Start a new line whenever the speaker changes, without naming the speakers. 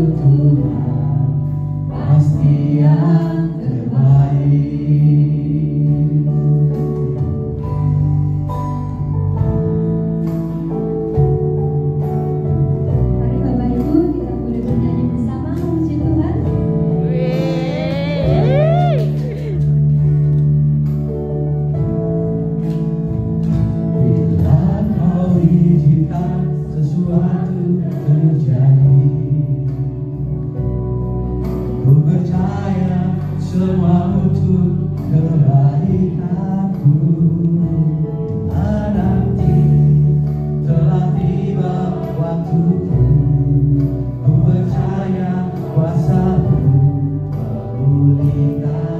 Santo. semua untuk kebaikanku. Menanti telah tiba waktuku. Ku percaya kuasamu memulihkan